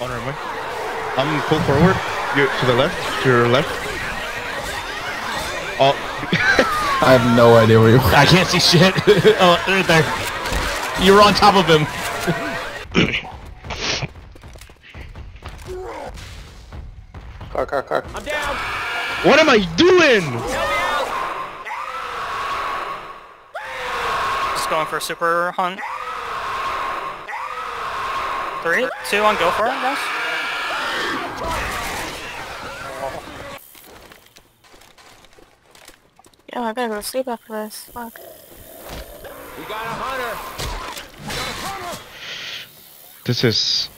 Never mind. I'm um, pull forward. You to the left. To your left. Oh, I have no idea where you are. I can't see shit. oh, right there. You were on top of him. Car, car, car. I'm down. What am I doing? Just going for a super hunt. Three, two, one, go for it, guys. Yo, I better go to sleep after this. Fuck. We got a hunter. We got This is.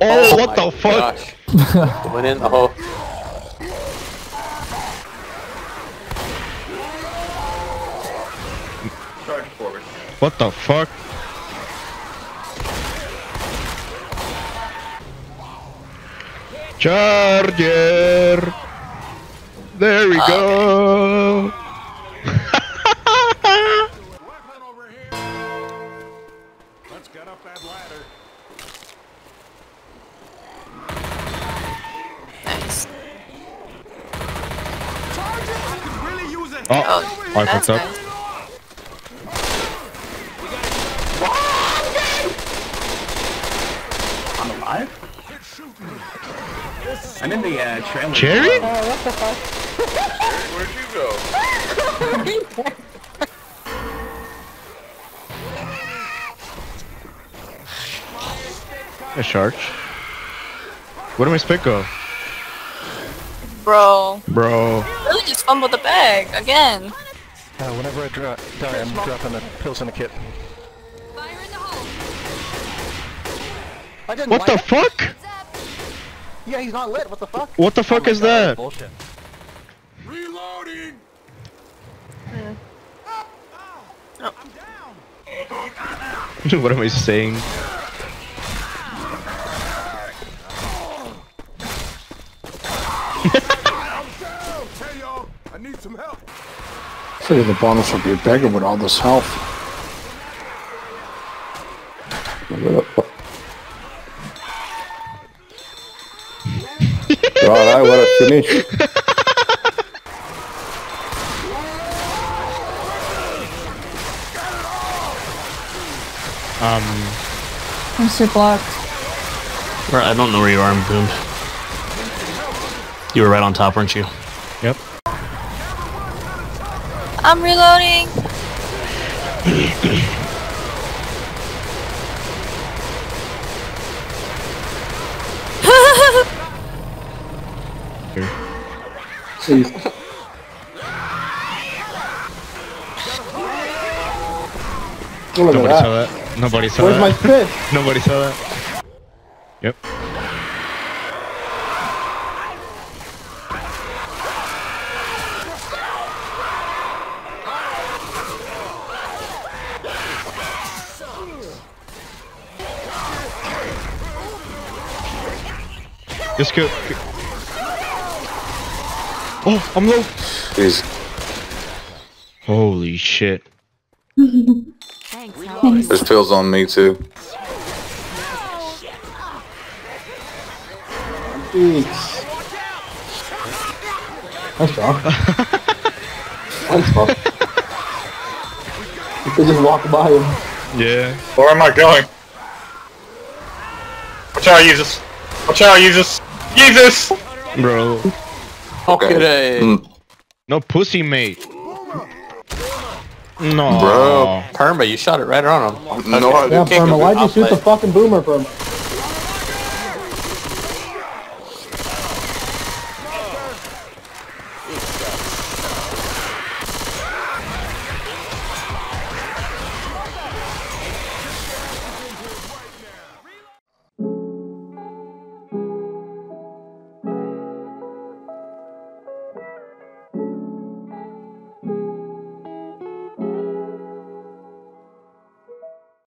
Oh, oh what the fuck? Went in the hole. What the fuck? Charger. There we go. Let's get up that ladder. Nice. Really use it. Oh, Oh, I fucked up. nice. I'm alive? I'm in the uh, trailer. Cherry? Where'd you go? A shark. Where did my spit go? Bro, Bro. really just fumbled the bag again. Uh, whenever I dro die, I'm dropping the pills in a kit. I didn't What the fuck? Yeah, he's not lit. What the fuck? What the fuck is that? Bullshit. Reloading! what am I saying? Hey y'all, I need some help. Figure the bonus will be bigger with all this health. Alright, what a finish. Um, I'm so blocked. Where- I don't know where you are, I'm boomed. You were right on top, weren't you? yep. I'm reloading. Look at Nobody that. saw that. Nobody saw Where's my that. spit? Nobody saw that. Yep. Just kill. Kill- Oh, I'm low. Jeez. Holy shit. There's pills on me too. Jeez. Nice job. nice job. You could just walk by him. Yeah. Where am I going? Watch out, Jesus! Watch out, Jesus! Jesus! Bro. Okay. Mm, No pussy, mate. No. Bro. Perma, you shot it right on him. No, Okay. Yeah, King Perma, why'd you I'll shoot play. the fucking boomer from?